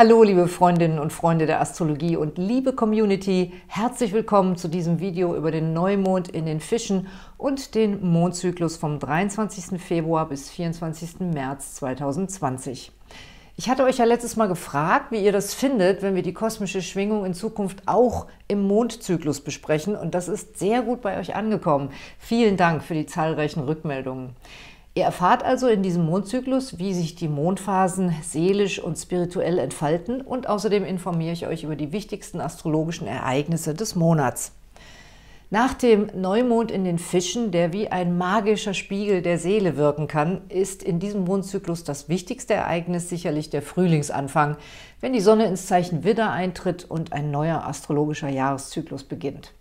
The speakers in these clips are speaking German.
Hallo liebe Freundinnen und Freunde der Astrologie und liebe Community, herzlich willkommen zu diesem Video über den Neumond in den Fischen und den Mondzyklus vom 23. Februar bis 24. März 2020. Ich hatte euch ja letztes Mal gefragt, wie ihr das findet, wenn wir die kosmische Schwingung in Zukunft auch im Mondzyklus besprechen und das ist sehr gut bei euch angekommen. Vielen Dank für die zahlreichen Rückmeldungen. Ihr erfahrt also in diesem Mondzyklus, wie sich die Mondphasen seelisch und spirituell entfalten und außerdem informiere ich euch über die wichtigsten astrologischen Ereignisse des Monats. Nach dem Neumond in den Fischen, der wie ein magischer Spiegel der Seele wirken kann, ist in diesem Mondzyklus das wichtigste Ereignis sicherlich der Frühlingsanfang, wenn die Sonne ins Zeichen Widder eintritt und ein neuer astrologischer Jahreszyklus beginnt.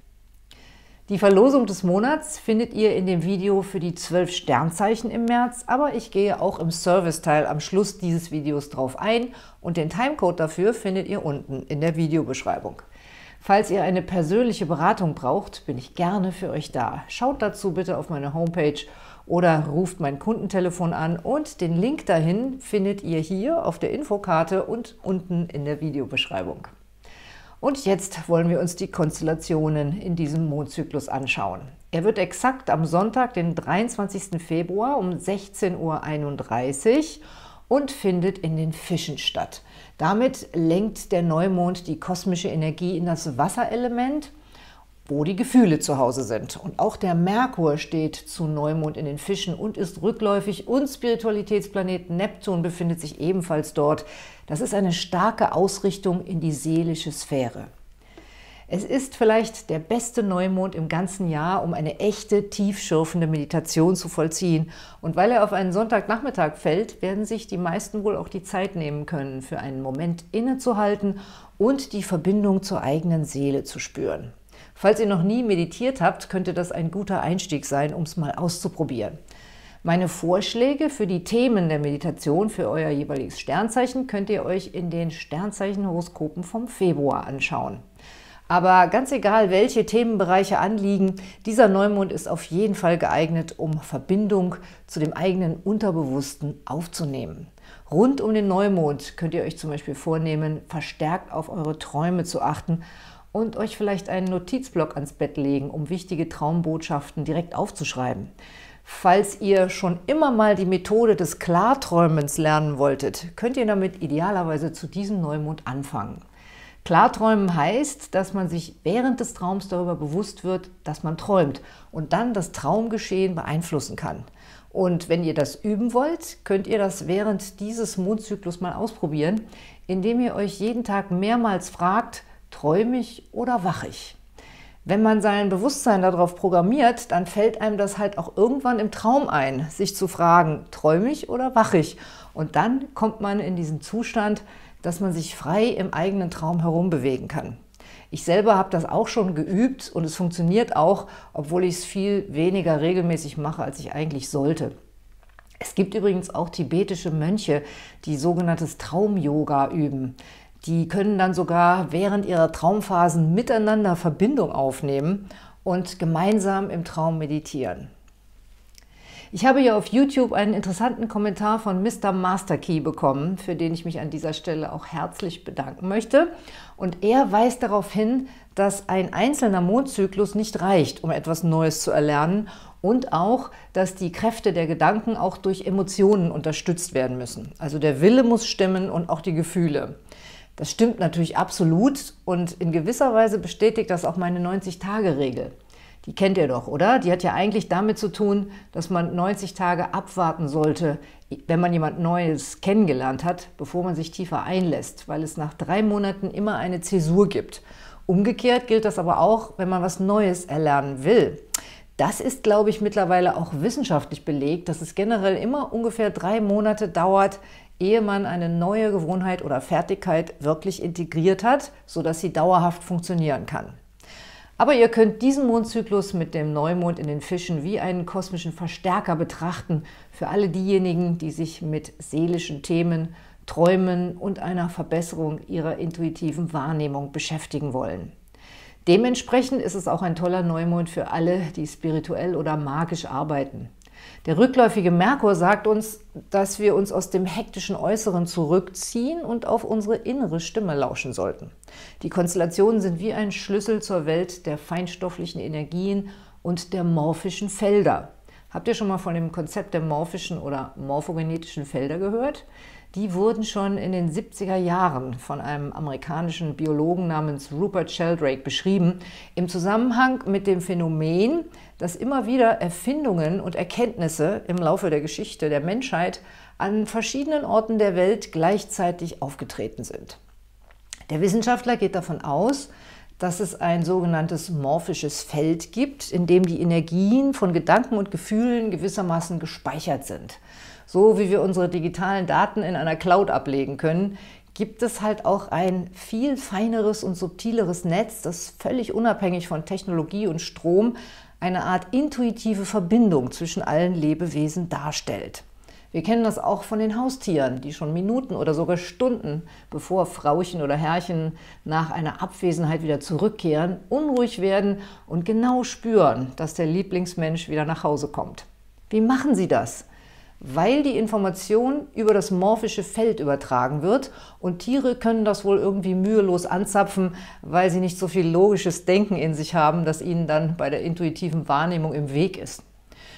Die Verlosung des Monats findet ihr in dem Video für die zwölf Sternzeichen im März, aber ich gehe auch im Serviceteil am Schluss dieses Videos drauf ein und den Timecode dafür findet ihr unten in der Videobeschreibung. Falls ihr eine persönliche Beratung braucht, bin ich gerne für euch da. Schaut dazu bitte auf meine Homepage oder ruft mein Kundentelefon an und den Link dahin findet ihr hier auf der Infokarte und unten in der Videobeschreibung. Und jetzt wollen wir uns die Konstellationen in diesem Mondzyklus anschauen. Er wird exakt am Sonntag, den 23. Februar um 16.31 Uhr und findet in den Fischen statt. Damit lenkt der Neumond die kosmische Energie in das Wasserelement wo die Gefühle zu Hause sind. Und auch der Merkur steht zu Neumond in den Fischen und ist rückläufig und Spiritualitätsplanet Neptun befindet sich ebenfalls dort. Das ist eine starke Ausrichtung in die seelische Sphäre. Es ist vielleicht der beste Neumond im ganzen Jahr, um eine echte, tiefschürfende Meditation zu vollziehen. Und weil er auf einen Sonntagnachmittag fällt, werden sich die meisten wohl auch die Zeit nehmen können, für einen Moment innezuhalten und die Verbindung zur eigenen Seele zu spüren. Falls ihr noch nie meditiert habt, könnte das ein guter Einstieg sein, um es mal auszuprobieren. Meine Vorschläge für die Themen der Meditation für euer jeweiliges Sternzeichen könnt ihr euch in den Sternzeichenhoroskopen vom Februar anschauen. Aber ganz egal, welche Themenbereiche anliegen, dieser Neumond ist auf jeden Fall geeignet, um Verbindung zu dem eigenen Unterbewussten aufzunehmen. Rund um den Neumond könnt ihr euch zum Beispiel vornehmen, verstärkt auf eure Träume zu achten und euch vielleicht einen Notizblock ans Bett legen, um wichtige Traumbotschaften direkt aufzuschreiben. Falls ihr schon immer mal die Methode des Klarträumens lernen wolltet, könnt ihr damit idealerweise zu diesem Neumond anfangen. Klarträumen heißt, dass man sich während des Traums darüber bewusst wird, dass man träumt und dann das Traumgeschehen beeinflussen kann. Und wenn ihr das üben wollt, könnt ihr das während dieses Mondzyklus mal ausprobieren, indem ihr euch jeden Tag mehrmals fragt, träumig oder wachig. Wenn man sein Bewusstsein darauf programmiert, dann fällt einem das halt auch irgendwann im Traum ein, sich zu fragen, träumig oder wachig. Und dann kommt man in diesen Zustand, dass man sich frei im eigenen Traum herumbewegen kann. Ich selber habe das auch schon geübt und es funktioniert auch, obwohl ich es viel weniger regelmäßig mache, als ich eigentlich sollte. Es gibt übrigens auch tibetische Mönche, die sogenanntes Traum-Yoga üben. Die können dann sogar während ihrer Traumphasen miteinander Verbindung aufnehmen und gemeinsam im Traum meditieren. Ich habe hier auf YouTube einen interessanten Kommentar von Mr. Masterkey bekommen, für den ich mich an dieser Stelle auch herzlich bedanken möchte. Und er weist darauf hin, dass ein einzelner Mondzyklus nicht reicht, um etwas Neues zu erlernen und auch, dass die Kräfte der Gedanken auch durch Emotionen unterstützt werden müssen. Also der Wille muss stimmen und auch die Gefühle. Das stimmt natürlich absolut und in gewisser Weise bestätigt das auch meine 90-Tage-Regel. Die kennt ihr doch, oder? Die hat ja eigentlich damit zu tun, dass man 90 Tage abwarten sollte, wenn man jemand Neues kennengelernt hat, bevor man sich tiefer einlässt, weil es nach drei Monaten immer eine Zäsur gibt. Umgekehrt gilt das aber auch, wenn man was Neues erlernen will. Das ist, glaube ich, mittlerweile auch wissenschaftlich belegt, dass es generell immer ungefähr drei Monate dauert, ehe man eine neue Gewohnheit oder Fertigkeit wirklich integriert hat, sodass sie dauerhaft funktionieren kann. Aber ihr könnt diesen Mondzyklus mit dem Neumond in den Fischen wie einen kosmischen Verstärker betrachten für alle diejenigen, die sich mit seelischen Themen, Träumen und einer Verbesserung ihrer intuitiven Wahrnehmung beschäftigen wollen. Dementsprechend ist es auch ein toller Neumond für alle, die spirituell oder magisch arbeiten. Der rückläufige Merkur sagt uns, dass wir uns aus dem hektischen Äußeren zurückziehen und auf unsere innere Stimme lauschen sollten. Die Konstellationen sind wie ein Schlüssel zur Welt der feinstofflichen Energien und der morphischen Felder. Habt ihr schon mal von dem Konzept der morphischen oder morphogenetischen Felder gehört? Die wurden schon in den 70er Jahren von einem amerikanischen Biologen namens Rupert Sheldrake beschrieben, im Zusammenhang mit dem Phänomen, dass immer wieder Erfindungen und Erkenntnisse im Laufe der Geschichte der Menschheit an verschiedenen Orten der Welt gleichzeitig aufgetreten sind. Der Wissenschaftler geht davon aus, dass es ein sogenanntes morphisches Feld gibt, in dem die Energien von Gedanken und Gefühlen gewissermaßen gespeichert sind. So wie wir unsere digitalen Daten in einer Cloud ablegen können, gibt es halt auch ein viel feineres und subtileres Netz, das völlig unabhängig von Technologie und Strom eine Art intuitive Verbindung zwischen allen Lebewesen darstellt. Wir kennen das auch von den Haustieren, die schon Minuten oder sogar Stunden, bevor Frauchen oder Herrchen nach einer Abwesenheit wieder zurückkehren, unruhig werden und genau spüren, dass der Lieblingsmensch wieder nach Hause kommt. Wie machen sie das? Weil die Information über das morphische Feld übertragen wird und Tiere können das wohl irgendwie mühelos anzapfen, weil sie nicht so viel logisches Denken in sich haben, das ihnen dann bei der intuitiven Wahrnehmung im Weg ist.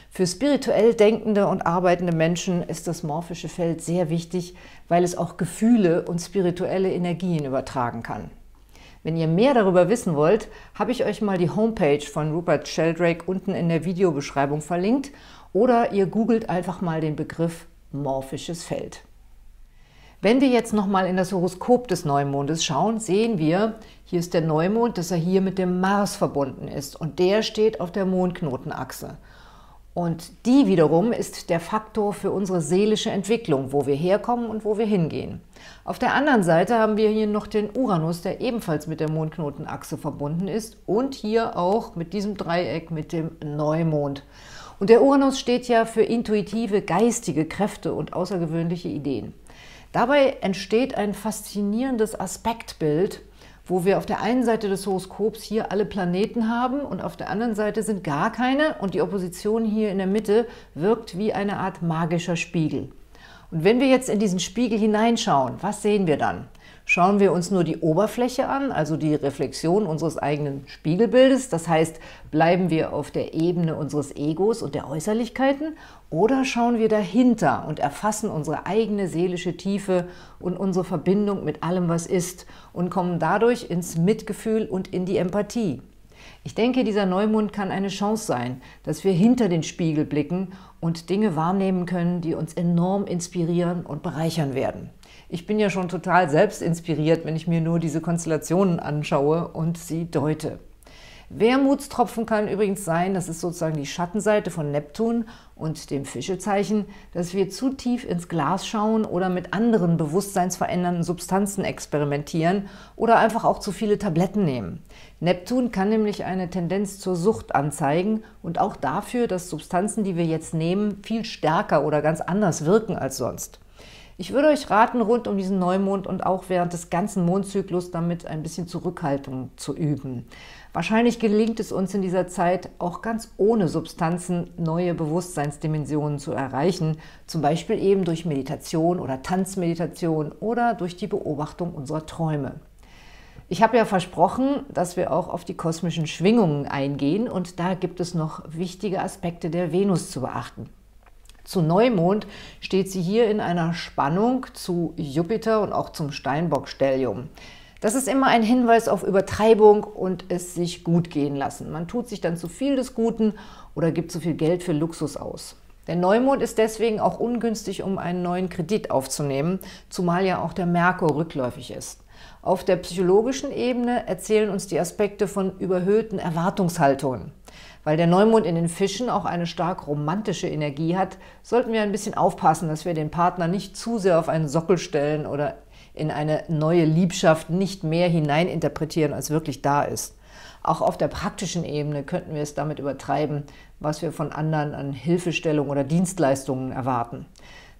Für spirituell denkende und arbeitende Menschen ist das morphische Feld sehr wichtig, weil es auch Gefühle und spirituelle Energien übertragen kann. Wenn ihr mehr darüber wissen wollt, habe ich euch mal die Homepage von Rupert Sheldrake unten in der Videobeschreibung verlinkt oder ihr googelt einfach mal den Begriff morphisches Feld. Wenn wir jetzt nochmal in das Horoskop des Neumondes schauen, sehen wir, hier ist der Neumond, dass er hier mit dem Mars verbunden ist und der steht auf der Mondknotenachse. Und die wiederum ist der Faktor für unsere seelische Entwicklung, wo wir herkommen und wo wir hingehen. Auf der anderen Seite haben wir hier noch den Uranus, der ebenfalls mit der Mondknotenachse verbunden ist und hier auch mit diesem Dreieck mit dem Neumond. Und der Uranus steht ja für intuitive, geistige Kräfte und außergewöhnliche Ideen. Dabei entsteht ein faszinierendes Aspektbild, wo wir auf der einen Seite des Horoskops hier alle Planeten haben und auf der anderen Seite sind gar keine und die Opposition hier in der Mitte wirkt wie eine Art magischer Spiegel. Und wenn wir jetzt in diesen Spiegel hineinschauen, was sehen wir dann? Schauen wir uns nur die Oberfläche an, also die Reflexion unseres eigenen Spiegelbildes, das heißt, bleiben wir auf der Ebene unseres Egos und der Äußerlichkeiten, oder schauen wir dahinter und erfassen unsere eigene seelische Tiefe und unsere Verbindung mit allem, was ist, und kommen dadurch ins Mitgefühl und in die Empathie. Ich denke, dieser Neumond kann eine Chance sein, dass wir hinter den Spiegel blicken und Dinge wahrnehmen können, die uns enorm inspirieren und bereichern werden. Ich bin ja schon total selbst inspiriert, wenn ich mir nur diese Konstellationen anschaue und sie deute. Wermutstropfen kann übrigens sein, das ist sozusagen die Schattenseite von Neptun und dem Fischezeichen, dass wir zu tief ins Glas schauen oder mit anderen bewusstseinsverändernden Substanzen experimentieren oder einfach auch zu viele Tabletten nehmen. Neptun kann nämlich eine Tendenz zur Sucht anzeigen und auch dafür, dass Substanzen, die wir jetzt nehmen, viel stärker oder ganz anders wirken als sonst. Ich würde euch raten, rund um diesen Neumond und auch während des ganzen Mondzyklus damit ein bisschen Zurückhaltung zu üben. Wahrscheinlich gelingt es uns in dieser Zeit auch ganz ohne Substanzen neue Bewusstseinsdimensionen zu erreichen, zum Beispiel eben durch Meditation oder Tanzmeditation oder durch die Beobachtung unserer Träume. Ich habe ja versprochen, dass wir auch auf die kosmischen Schwingungen eingehen und da gibt es noch wichtige Aspekte der Venus zu beachten. Zu Neumond steht sie hier in einer Spannung zu Jupiter und auch zum Steinbock-Stellium. Das ist immer ein Hinweis auf Übertreibung und es sich gut gehen lassen. Man tut sich dann zu viel des Guten oder gibt zu viel Geld für Luxus aus. Der Neumond ist deswegen auch ungünstig, um einen neuen Kredit aufzunehmen, zumal ja auch der Merkur rückläufig ist. Auf der psychologischen Ebene erzählen uns die Aspekte von überhöhten Erwartungshaltungen. Weil der Neumond in den Fischen auch eine stark romantische Energie hat, sollten wir ein bisschen aufpassen, dass wir den Partner nicht zu sehr auf einen Sockel stellen oder in eine neue Liebschaft nicht mehr hineininterpretieren, als wirklich da ist. Auch auf der praktischen Ebene könnten wir es damit übertreiben, was wir von anderen an Hilfestellung oder Dienstleistungen erwarten.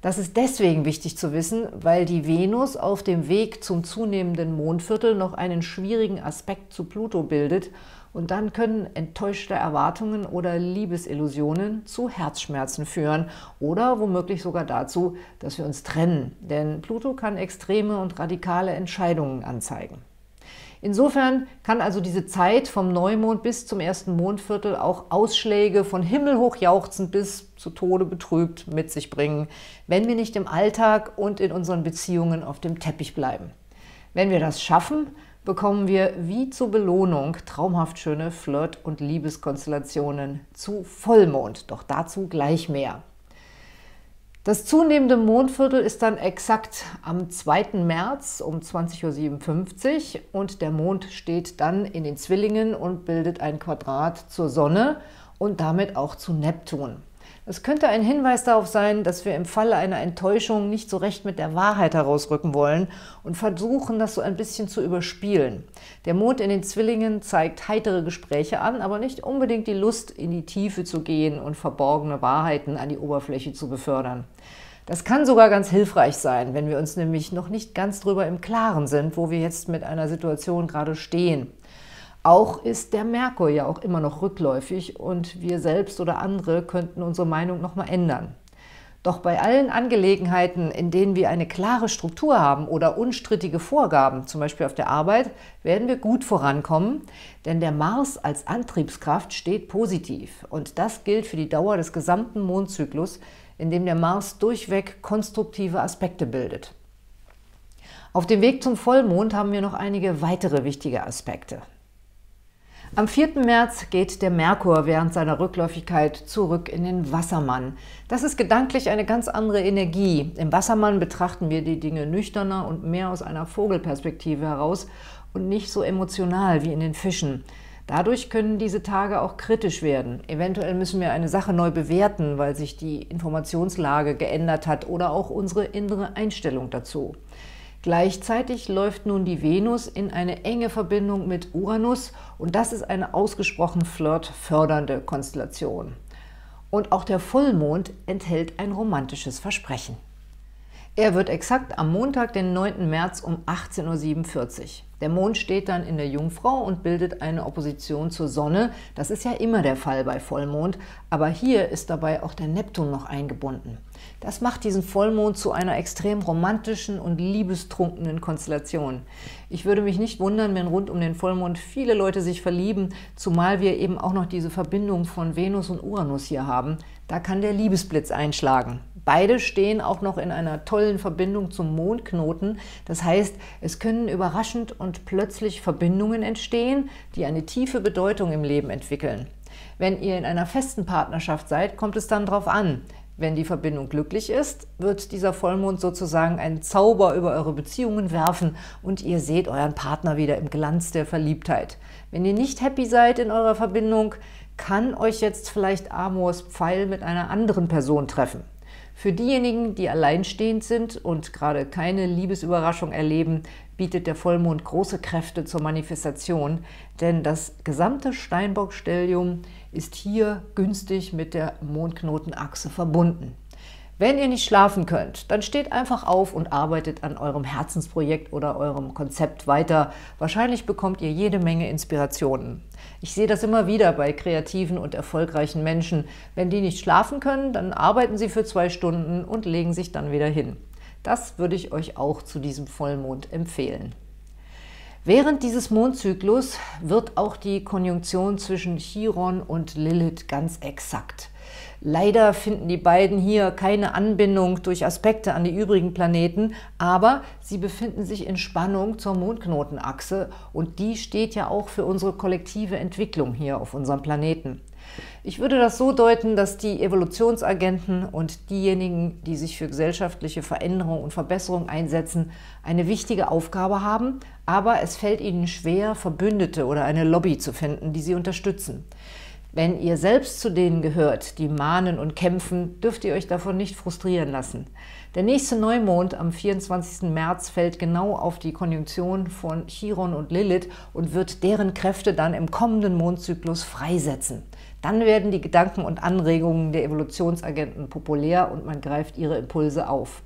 Das ist deswegen wichtig zu wissen, weil die Venus auf dem Weg zum zunehmenden Mondviertel noch einen schwierigen Aspekt zu Pluto bildet und dann können enttäuschte Erwartungen oder Liebesillusionen zu Herzschmerzen führen oder womöglich sogar dazu, dass wir uns trennen. Denn Pluto kann extreme und radikale Entscheidungen anzeigen. Insofern kann also diese Zeit vom Neumond bis zum ersten Mondviertel auch Ausschläge von himmelhoch jauchzend bis zu Tode betrübt mit sich bringen, wenn wir nicht im Alltag und in unseren Beziehungen auf dem Teppich bleiben. Wenn wir das schaffen, bekommen wir wie zur Belohnung traumhaft schöne Flirt- und Liebeskonstellationen zu Vollmond. Doch dazu gleich mehr. Das zunehmende Mondviertel ist dann exakt am 2. März um 20.57 Uhr und der Mond steht dann in den Zwillingen und bildet ein Quadrat zur Sonne und damit auch zu Neptun. Es könnte ein Hinweis darauf sein, dass wir im Falle einer Enttäuschung nicht so recht mit der Wahrheit herausrücken wollen und versuchen, das so ein bisschen zu überspielen. Der Mond in den Zwillingen zeigt heitere Gespräche an, aber nicht unbedingt die Lust, in die Tiefe zu gehen und verborgene Wahrheiten an die Oberfläche zu befördern. Das kann sogar ganz hilfreich sein, wenn wir uns nämlich noch nicht ganz drüber im Klaren sind, wo wir jetzt mit einer Situation gerade stehen. Auch ist der Merkur ja auch immer noch rückläufig und wir selbst oder andere könnten unsere Meinung nochmal ändern. Doch bei allen Angelegenheiten, in denen wir eine klare Struktur haben oder unstrittige Vorgaben, zum Beispiel auf der Arbeit, werden wir gut vorankommen, denn der Mars als Antriebskraft steht positiv. Und das gilt für die Dauer des gesamten Mondzyklus, in dem der Mars durchweg konstruktive Aspekte bildet. Auf dem Weg zum Vollmond haben wir noch einige weitere wichtige Aspekte. Am 4. März geht der Merkur während seiner Rückläufigkeit zurück in den Wassermann. Das ist gedanklich eine ganz andere Energie. Im Wassermann betrachten wir die Dinge nüchterner und mehr aus einer Vogelperspektive heraus und nicht so emotional wie in den Fischen. Dadurch können diese Tage auch kritisch werden. Eventuell müssen wir eine Sache neu bewerten, weil sich die Informationslage geändert hat oder auch unsere innere Einstellung dazu. Gleichzeitig läuft nun die Venus in eine enge Verbindung mit Uranus und das ist eine ausgesprochen flirtfördernde Konstellation. Und auch der Vollmond enthält ein romantisches Versprechen. Er wird exakt am Montag, den 9. März um 18.47 Uhr. Der Mond steht dann in der Jungfrau und bildet eine Opposition zur Sonne. Das ist ja immer der Fall bei Vollmond, aber hier ist dabei auch der Neptun noch eingebunden. Das macht diesen Vollmond zu einer extrem romantischen und liebestrunkenen Konstellation. Ich würde mich nicht wundern, wenn rund um den Vollmond viele Leute sich verlieben, zumal wir eben auch noch diese Verbindung von Venus und Uranus hier haben. Da kann der Liebesblitz einschlagen. Beide stehen auch noch in einer tollen Verbindung zum Mondknoten. Das heißt, es können überraschend und plötzlich Verbindungen entstehen, die eine tiefe Bedeutung im Leben entwickeln. Wenn ihr in einer festen Partnerschaft seid, kommt es dann darauf an. Wenn die Verbindung glücklich ist, wird dieser Vollmond sozusagen einen Zauber über eure Beziehungen werfen und ihr seht euren Partner wieder im Glanz der Verliebtheit. Wenn ihr nicht happy seid in eurer Verbindung, kann euch jetzt vielleicht Amors Pfeil mit einer anderen Person treffen. Für diejenigen, die alleinstehend sind und gerade keine Liebesüberraschung erleben, bietet der Vollmond große Kräfte zur Manifestation, denn das gesamte Steinbock-Stellium ist hier günstig mit der Mondknotenachse verbunden. Wenn ihr nicht schlafen könnt, dann steht einfach auf und arbeitet an eurem Herzensprojekt oder eurem Konzept weiter. Wahrscheinlich bekommt ihr jede Menge Inspirationen. Ich sehe das immer wieder bei kreativen und erfolgreichen Menschen. Wenn die nicht schlafen können, dann arbeiten sie für zwei Stunden und legen sich dann wieder hin. Das würde ich euch auch zu diesem Vollmond empfehlen. Während dieses Mondzyklus wird auch die Konjunktion zwischen Chiron und Lilith ganz exakt. Leider finden die beiden hier keine Anbindung durch Aspekte an die übrigen Planeten, aber sie befinden sich in Spannung zur Mondknotenachse und die steht ja auch für unsere kollektive Entwicklung hier auf unserem Planeten. Ich würde das so deuten, dass die Evolutionsagenten und diejenigen, die sich für gesellschaftliche Veränderung und Verbesserung einsetzen, eine wichtige Aufgabe haben, aber es fällt ihnen schwer, Verbündete oder eine Lobby zu finden, die sie unterstützen. Wenn ihr selbst zu denen gehört, die mahnen und kämpfen, dürft ihr euch davon nicht frustrieren lassen. Der nächste Neumond am 24. März fällt genau auf die Konjunktion von Chiron und Lilith und wird deren Kräfte dann im kommenden Mondzyklus freisetzen. Dann werden die Gedanken und Anregungen der Evolutionsagenten populär und man greift ihre Impulse auf.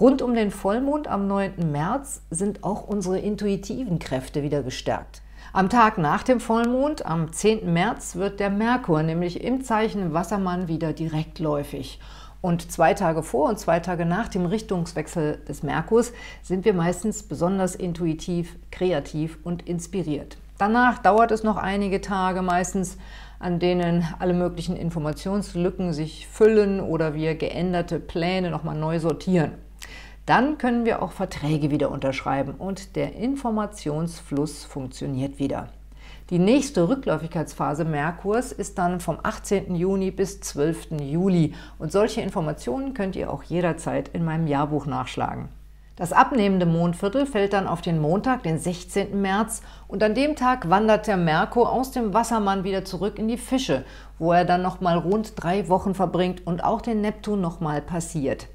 Rund um den Vollmond am 9. März sind auch unsere intuitiven Kräfte wieder gestärkt. Am Tag nach dem Vollmond, am 10. März, wird der Merkur nämlich im Zeichen Wassermann wieder direktläufig. Und zwei Tage vor und zwei Tage nach dem Richtungswechsel des Merkurs sind wir meistens besonders intuitiv, kreativ und inspiriert. Danach dauert es noch einige Tage meistens, an denen alle möglichen Informationslücken sich füllen oder wir geänderte Pläne nochmal neu sortieren. Dann können wir auch Verträge wieder unterschreiben und der Informationsfluss funktioniert wieder. Die nächste Rückläufigkeitsphase Merkurs ist dann vom 18. Juni bis 12. Juli und solche Informationen könnt ihr auch jederzeit in meinem Jahrbuch nachschlagen. Das abnehmende Mondviertel fällt dann auf den Montag, den 16. März und an dem Tag wandert der Merkur aus dem Wassermann wieder zurück in die Fische, wo er dann nochmal rund drei Wochen verbringt und auch den Neptun nochmal passiert.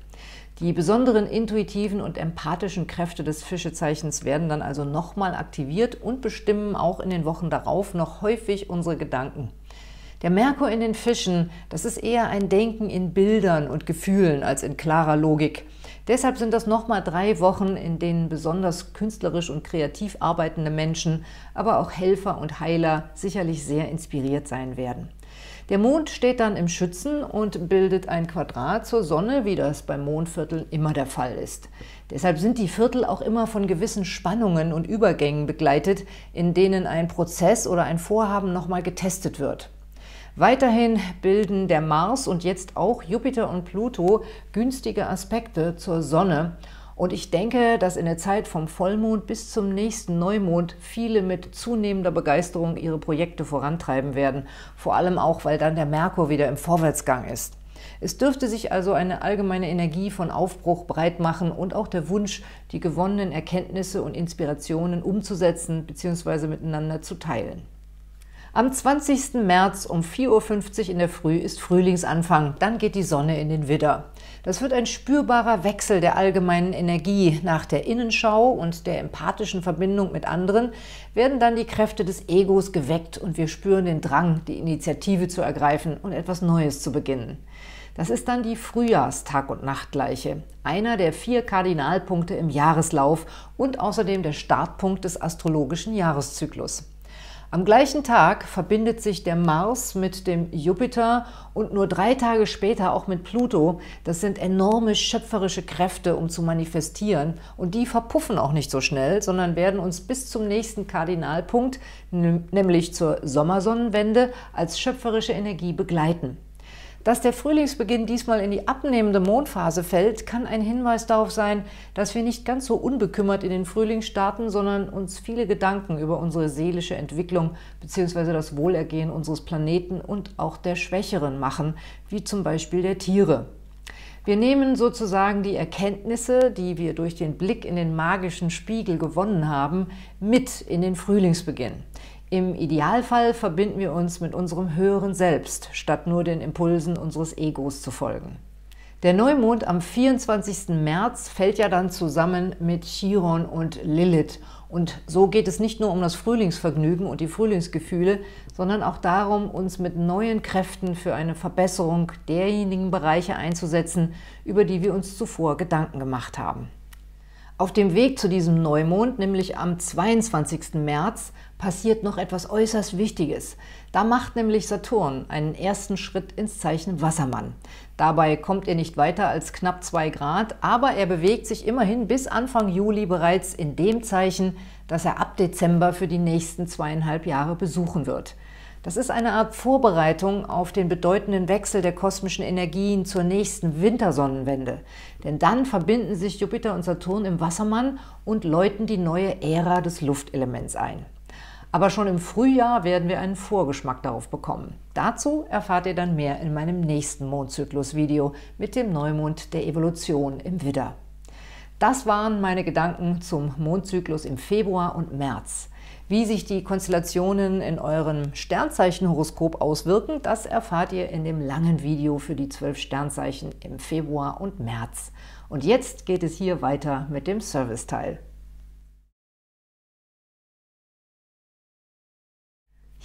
Die besonderen intuitiven und empathischen Kräfte des Fischezeichens werden dann also nochmal aktiviert und bestimmen auch in den Wochen darauf noch häufig unsere Gedanken. Der Merkur in den Fischen, das ist eher ein Denken in Bildern und Gefühlen als in klarer Logik. Deshalb sind das nochmal drei Wochen, in denen besonders künstlerisch und kreativ arbeitende Menschen, aber auch Helfer und Heiler sicherlich sehr inspiriert sein werden. Der Mond steht dann im Schützen und bildet ein Quadrat zur Sonne, wie das beim Mondviertel immer der Fall ist. Deshalb sind die Viertel auch immer von gewissen Spannungen und Übergängen begleitet, in denen ein Prozess oder ein Vorhaben nochmal getestet wird. Weiterhin bilden der Mars und jetzt auch Jupiter und Pluto günstige Aspekte zur Sonne und ich denke, dass in der Zeit vom Vollmond bis zum nächsten Neumond viele mit zunehmender Begeisterung ihre Projekte vorantreiben werden. Vor allem auch, weil dann der Merkur wieder im Vorwärtsgang ist. Es dürfte sich also eine allgemeine Energie von Aufbruch breit machen und auch der Wunsch, die gewonnenen Erkenntnisse und Inspirationen umzusetzen bzw. miteinander zu teilen. Am 20. März um 4.50 Uhr in der Früh ist Frühlingsanfang, dann geht die Sonne in den Widder. Das wird ein spürbarer Wechsel der allgemeinen Energie. Nach der Innenschau und der empathischen Verbindung mit anderen werden dann die Kräfte des Egos geweckt und wir spüren den Drang, die Initiative zu ergreifen und etwas Neues zu beginnen. Das ist dann die Frühjahrstag- und Nachtgleiche, einer der vier Kardinalpunkte im Jahreslauf und außerdem der Startpunkt des astrologischen Jahreszyklus. Am gleichen Tag verbindet sich der Mars mit dem Jupiter und nur drei Tage später auch mit Pluto. Das sind enorme schöpferische Kräfte, um zu manifestieren. Und die verpuffen auch nicht so schnell, sondern werden uns bis zum nächsten Kardinalpunkt, nämlich zur Sommersonnenwende, als schöpferische Energie begleiten. Dass der Frühlingsbeginn diesmal in die abnehmende Mondphase fällt, kann ein Hinweis darauf sein, dass wir nicht ganz so unbekümmert in den Frühling starten, sondern uns viele Gedanken über unsere seelische Entwicklung bzw. das Wohlergehen unseres Planeten und auch der Schwächeren machen, wie zum Beispiel der Tiere. Wir nehmen sozusagen die Erkenntnisse, die wir durch den Blick in den magischen Spiegel gewonnen haben, mit in den Frühlingsbeginn. Im Idealfall verbinden wir uns mit unserem höheren Selbst, statt nur den Impulsen unseres Egos zu folgen. Der Neumond am 24. März fällt ja dann zusammen mit Chiron und Lilith. Und so geht es nicht nur um das Frühlingsvergnügen und die Frühlingsgefühle, sondern auch darum, uns mit neuen Kräften für eine Verbesserung derjenigen Bereiche einzusetzen, über die wir uns zuvor Gedanken gemacht haben. Auf dem Weg zu diesem Neumond, nämlich am 22. März, passiert noch etwas äußerst Wichtiges. Da macht nämlich Saturn einen ersten Schritt ins Zeichen Wassermann. Dabei kommt er nicht weiter als knapp 2 Grad, aber er bewegt sich immerhin bis Anfang Juli bereits in dem Zeichen, das er ab Dezember für die nächsten zweieinhalb Jahre besuchen wird. Das ist eine Art Vorbereitung auf den bedeutenden Wechsel der kosmischen Energien zur nächsten Wintersonnenwende. Denn dann verbinden sich Jupiter und Saturn im Wassermann und läuten die neue Ära des Luftelements ein. Aber schon im Frühjahr werden wir einen Vorgeschmack darauf bekommen. Dazu erfahrt ihr dann mehr in meinem nächsten Mondzyklus-Video mit dem Neumond der Evolution im Widder. Das waren meine Gedanken zum Mondzyklus im Februar und März. Wie sich die Konstellationen in eurem Sternzeichenhoroskop auswirken, das erfahrt ihr in dem langen Video für die zwölf Sternzeichen im Februar und März. Und jetzt geht es hier weiter mit dem Serviceteil.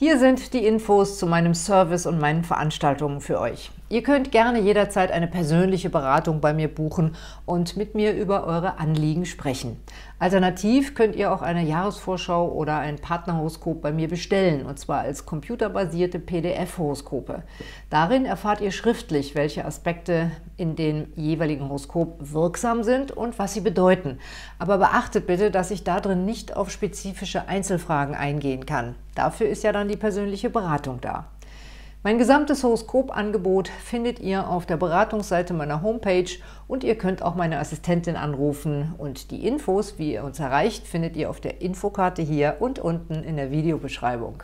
Hier sind die Infos zu meinem Service und meinen Veranstaltungen für euch. Ihr könnt gerne jederzeit eine persönliche Beratung bei mir buchen und mit mir über eure Anliegen sprechen. Alternativ könnt ihr auch eine Jahresvorschau oder ein Partnerhoroskop bei mir bestellen, und zwar als computerbasierte PDF-Horoskope. Darin erfahrt ihr schriftlich, welche Aspekte in dem jeweiligen Horoskop wirksam sind und was sie bedeuten. Aber beachtet bitte, dass ich darin nicht auf spezifische Einzelfragen eingehen kann. Dafür ist ja dann die persönliche Beratung da. Mein gesamtes Horoskopangebot findet ihr auf der Beratungsseite meiner Homepage und ihr könnt auch meine Assistentin anrufen. Und die Infos, wie ihr uns erreicht, findet ihr auf der Infokarte hier und unten in der Videobeschreibung.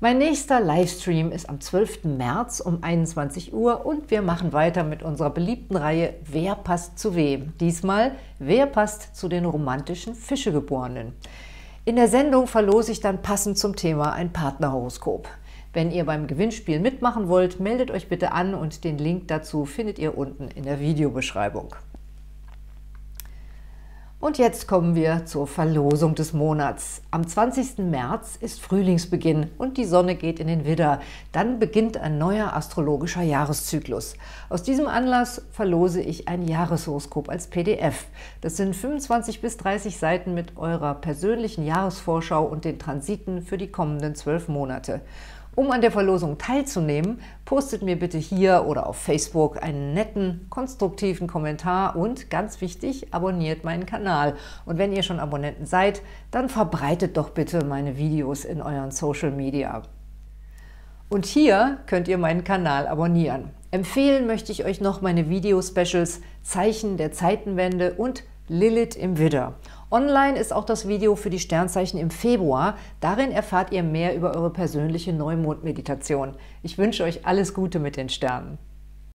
Mein nächster Livestream ist am 12. März um 21 Uhr und wir machen weiter mit unserer beliebten Reihe Wer passt zu wem? Diesmal Wer passt zu den romantischen Fischegeborenen? In der Sendung verlose ich dann passend zum Thema ein Partnerhoroskop. Wenn ihr beim Gewinnspiel mitmachen wollt, meldet euch bitte an und den Link dazu findet ihr unten in der Videobeschreibung. Und jetzt kommen wir zur Verlosung des Monats. Am 20. März ist Frühlingsbeginn und die Sonne geht in den Widder. Dann beginnt ein neuer astrologischer Jahreszyklus. Aus diesem Anlass verlose ich ein Jahreshoroskop als PDF. Das sind 25 bis 30 Seiten mit eurer persönlichen Jahresvorschau und den Transiten für die kommenden zwölf Monate. Um an der Verlosung teilzunehmen, postet mir bitte hier oder auf Facebook einen netten, konstruktiven Kommentar und, ganz wichtig, abonniert meinen Kanal. Und wenn ihr schon Abonnenten seid, dann verbreitet doch bitte meine Videos in euren Social Media. Und hier könnt ihr meinen Kanal abonnieren. Empfehlen möchte ich euch noch meine Video-Specials Zeichen der Zeitenwende und Lilith im Widder. Online ist auch das Video für die Sternzeichen im Februar. Darin erfahrt ihr mehr über eure persönliche Neumondmeditation. Ich wünsche euch alles Gute mit den Sternen.